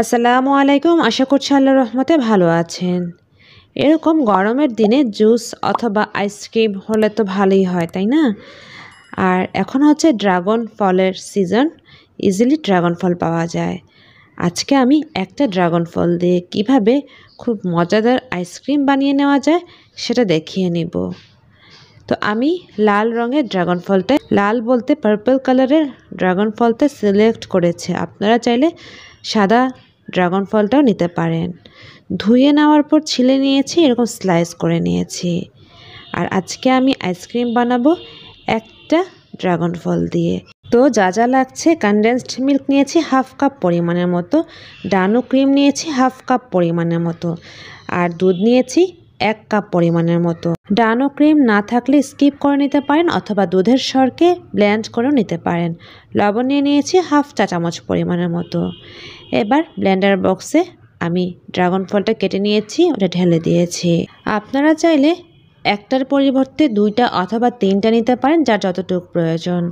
আসসালামু আলাইকুম। আশা করছি আল্লাহ রহমতে ভালো আছেন। এরকম গরমের দিনে জুস অথবা আইসক্রিম হলে তো ভালোই হয়, তাই না? আর এখন হচ্ছে ড্রাগন ফলের সিজন। ইজিলি ড্রাগন ফল পাওয়া যায়। আজকে আমি একটা ড্রাগন ফল দিয়ে কীভাবে খুব মজাদার আইসক্রিম বানিয়ে নেওয়া যায় সেটা দেখিয়ে নিব। তো আমি লাল রঙের ড্রাগন ফলটা, লাল বলতে পার্পল কালারের ড্রাগন ফলটা সিলেক্ট করেছে। আপনারা চাইলে সাদা ড্রাগন ফলটাও নিতে পারেন। ধুয়ে নেওয়ার পর ছিলে নিয়েছি, এরকম স্লাইস করে নিয়েছি। আর আজকে আমি আইসক্রিম বানাবো একটা ড্রাগন ফল দিয়ে। তো যা যা লাগছে কনডেন্সড মিল্ক নিয়েছি হাফ কাপ পরিমাণের মতো, ডানো ক্রিম নিয়েছি হাফ কাপ পরিমাণের মতো। আর দুধ নিয়েছি এক কাপ পরিমাণের মতো। ডানো ক্রিম না থাকলে স্কিপ করে নিতে পারেন অথবা দুধের স্বরকে ব্ল্যান্ড করেও নিতে পারেন। লবণ নিয়ে নিয়েছি হাফ চা চামচ পরিমাণের মতো। এবার ব্লেন্ডার বক্সে আমি ড্রাগন ফলটা কেটে নিয়েছি, ওটা ঢেলে দিয়েছি। আপনারা চাইলে একটার পরিবর্তে দুইটা অথবা তিনটা নিতে পারেন, যার যতটুকু প্রয়োজন।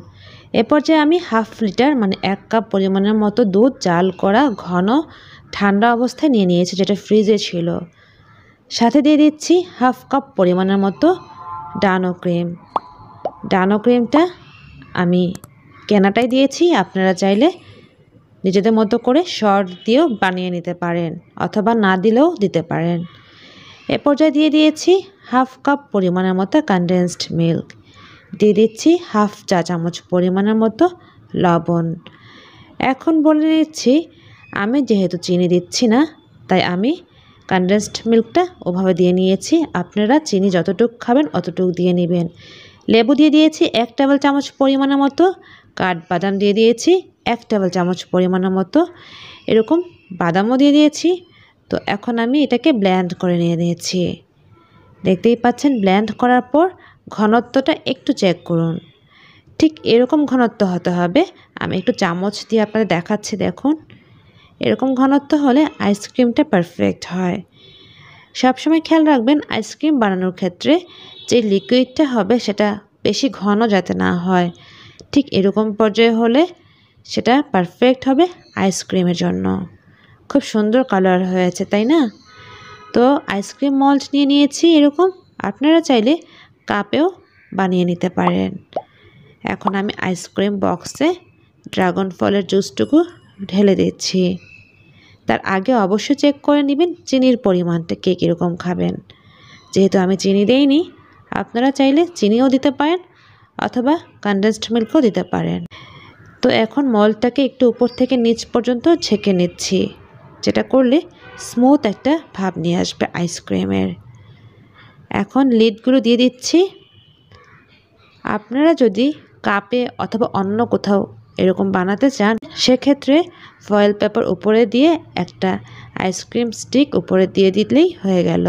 এ পর্যায়ে আমি হাফ লিটার মানে এক কাপ পরিমাণের মতো দুধ, জাল করা ঘন, ঠান্ডা অবস্থায় নিয়ে নিয়েছি, যেটা ফ্রিজে ছিল। সাথে দিয়ে দিচ্ছি হাফ কাপ পরিমাণের মতো ডানো ক্রিম। ডানো ক্রিমটা আমি কেনাটাই দিয়েছি, আপনারা চাইলে নিজেদের মতো করে শর্ট দিয়েও বানিয়ে নিতে পারেন অথবা না দিলেও দিতে পারেন। এ পর্যায়ে দিয়ে দিয়েছি হাফ কাপ পরিমাণের মতো কনডেন্সড মিল্ক দিয়ে দিচ্ছি হাফ চা চামচ পরিমাণের মতো লবণ। এখন বলে নিচ্ছি আমি যেহেতু চিনি দিচ্ছি না, তাই আমি কনডেন্সড মিল্কটা ওভাবে দিয়ে নিয়েছি। আপনারা চিনি যতটুকু খাবেন অতটুকু দিয়ে নেবেন। লেবু দিয়ে দিয়েছি এক টেবিল চামচ পরিমাণের মতো। কাঠবাদাম দিয়ে দিয়েছি এক টেবিল চামচ পরিমাণের মতো। এরকম বাদামও দিয়ে দিয়েছি। তো এখন আমি এটাকে ব্ল্যান্ড করে নিয়ে নিয়েছি। দেখতেই পাচ্ছেন ব্ল্যান্ড করার পর ঘনত্বটা একটু চেক করুন। ঠিক এরকম ঘনত্ব হতে হবে। আমি একটু চামচ দিয়ে আপনাদের দেখাচ্ছি দেখুন। এরকম ঘনত্ব হলে আইসক্রিমটা পারফেক্ট হয়। সবসময় খেয়াল রাখবেন, আইসক্রিম বানানোর ক্ষেত্রে যে লিকুইডটা হবে সেটা বেশি ঘন যাতে না হয়। ঠিক এরকম পর্যায়ে হলে সেটা পারফেক্ট হবে আইসক্রিমের জন্য। খুব সুন্দর কালার হয়েছে, তাই না? তো আইসক্রিম মল্ট নিয়ে নিয়েছি এরকম, আপনারা চাইলে কাপেও বানিয়ে নিতে পারেন। এখন আমি আইসক্রিম বক্সে ড্রাগন ফলের জুসটুকু ঢেলে দিচ্ছি। তার আগে অবশ্যই চেক করে নেবেন চিনির পরিমাণটা কে কীরকম খাবেন। যেহেতু আমি চিনি দেইনি, আপনারা চাইলে চিনিও দিতে পারেন অথবা কনডেন্সড মিল্কও দিতে পারেন। তো এখন মলটাকে একটু উপর থেকে নিচ পর্যন্ত ছেঁকে নিচ্ছি, যেটা করলে স্মুথ একটা ভাব নিয়ে আসবে আইসক্রিমের এখন লিডগুলো দিয়ে দিচ্ছি। আপনারা যদি কাপে অথবা অন্য কোথাও এরকম বানাতে চান, সেক্ষেত্রে ফয়েল পেপার উপরে দিয়ে একটা আইসক্রিম স্টিক উপরে দিয়ে দিলেই হয়ে গেল।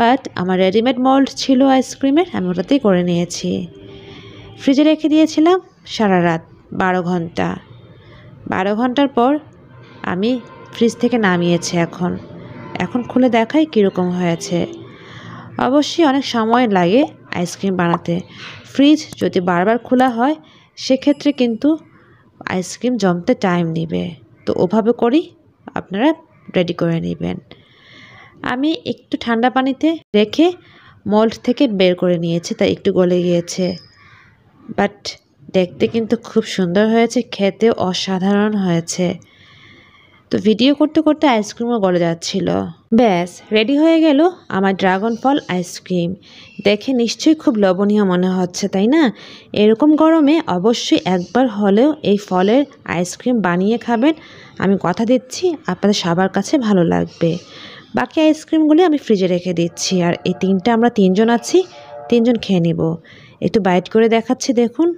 বাট আমার রেডিমেড মল্ড ছিল আইসক্রিমের আমি ওটাতেই করে নিয়েছি। ফ্রিজে রেখে দিয়েছিলাম সারা রাত, বারো ঘণ্টা। বারো ঘণ্টার পর আমি ফ্রিজ থেকে নামিয়েছি এখন। এখন খুলে দেখাই কীরকম হয়েছে। অবশ্যই অনেক সময় লাগে আইসক্রিম বানাতে। ফ্রিজ যদি বারবার খোলা হয়, সেক্ষেত্রে কিন্তু আইসক্রিম জমতে টাইম নেবে। তো ওভাবে করেই আপনারা রেডি করে নেবেন। আমি একটু ঠান্ডা পানিতে রেখে মল্ট থেকে বের করে নিয়েছি তাই একটু গলে গিয়েছে। বাট দেখতে কিন্তু খুব সুন্দর হয়েছে খেতে অসাধারণ হয়েছে। তো ভিডিও করতে করতে আইসক্রিমও গলে যাচ্ছিল। ব্যাস রেডি হয়ে গেল আমার ড্রাগন ফল আইসক্রিম দেখে নিশ্চয়ই খুব লবণীয় মনে হচ্ছে, তাই না? এরকম গরমে অবশ্যই একবার হলেও এই ফলের আইসক্রিম বানিয়ে খাবেন। আমি কথা দিচ্ছি, আপনাদের সবার কাছে ভালো লাগবে। বাকি আইসক্রিমগুলি আমি ফ্রিজে রেখে দিচ্ছি, আর এই তিনটা আমরা তিনজন আছি, তিনজন খেয়ে নিব। একটু বাইট করে দেখাচ্ছি, দেখুন।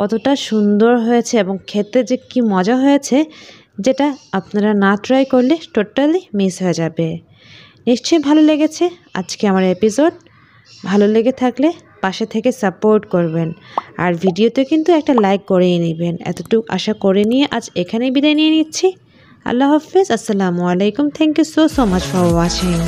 কতটা সুন্দর হয়েছে এবং খেতে যে কি মজা হয়েছে যেটা আপনারা না ট্রাই করলে টোটালি মিস হয়ে যাবে। নিশ্চয়ই ভালো লেগেছে আজকে আমার এপিসোড ভালো লেগে থাকলে পাশে থেকে সাপোর্ট করবেন। আর ভিডিওতে কিন্তু একটা লাইক করেই নেবেন। এতটুকু আশা করে নিয়ে আজ এখানেই বিদায় নিয়ে নিচ্ছি। আল্লাহ হাফিজ। আসসালামু আলাইকুম। Thank you so so much for watching